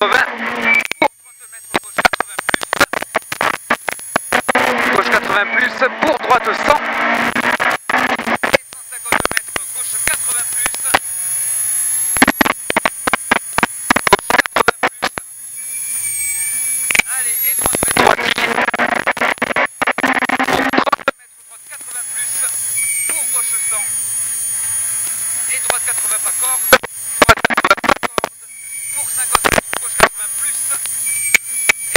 80. Pour 30 mètres, gauche 80 plus. Gauche 80 plus. Pour droite 100. Et 150 mètres, gauche 80 plus. Gauche 80 plus. Allez, et 30 mètres droite. Pour 30 mètres, droite 80 plus. Pour gauche 100. Et droite 80 pas corde. Droite 80 pas corde. Pour 50 mètres, gauche 80 plus.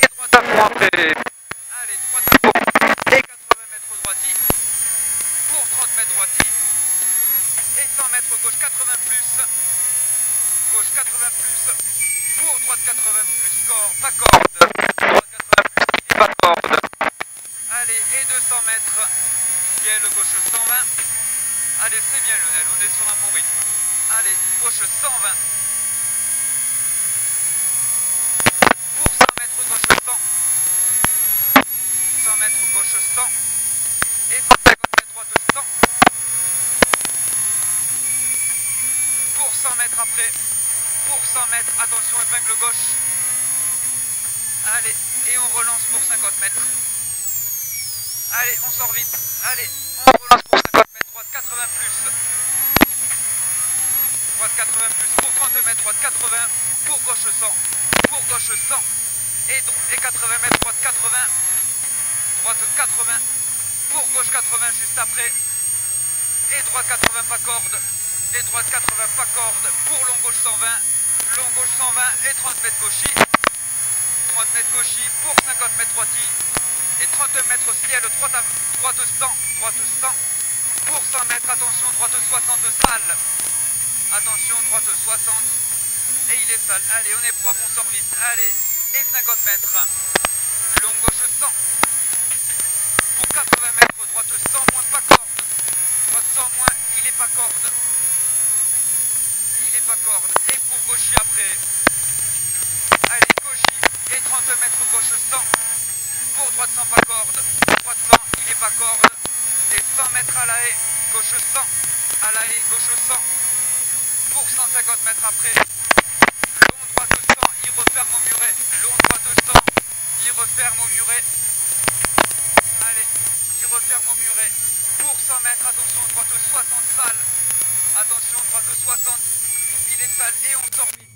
Et droite à fond après. Allez, droite à fond. Et 80 mètres droiti. Pour 30 mètres droiti. Et 100 mètres gauche 80 plus. Gauche 80 plus. Pour droite 80 plus. Corde, pas corde. Droite 80 plus. Pas. Allez, et 200 mètres. Ciel gauche 120. Allez, c'est bien Lionel, on est sur un bon rythme. Allez, gauche 120. Pour 100 mètres, gauche 100. 100 mètres, gauche 100. Et 150 mètres, droite 100. Pour 100 mètres après. Pour 100 mètres, attention, épingle gauche. Allez, et on relance pour 50 mètres. Allez, on sort vite. Allez, on relance pour 50 mètres, droite 80 plus. Droite 80 plus pour 30 mètres, droite 80. Pour gauche 100. Pour gauche 100. Et, et 80 mètres, droite 80. Droite 80. Pour gauche 80 juste après. Et droite 80 pas corde. Et droite 80 pas corde. Pour long gauche 120. Long gauche 120 et 30 mètres gauchis. 30 mètres gauchis pour 50 mètres droiti. Et 30 mètres ciel, droite, à- droite 100, droite 100. Pour 100 mètres, attention, droite 60 sale. Attention, droite 60. Et il est sale. Allez, on est propre, on sort vite. Allez, et 50 mètres. et pour Gauchy après. Allez, Gauchy et 30 mètres gauche 100. Pour droite 100 pas corde. Droite 100, il est pas corde. Et 100 mètres à la haie, gauche 100. À la haie, gauche 100. Pour 150 mètres après. Long droite 100, il referme au muret. Long droite 100, il referme au muret. Allez, il referme au muret. Pour 100 mètres, attention, droite 60 salle. Attention, droite 60 principal et aux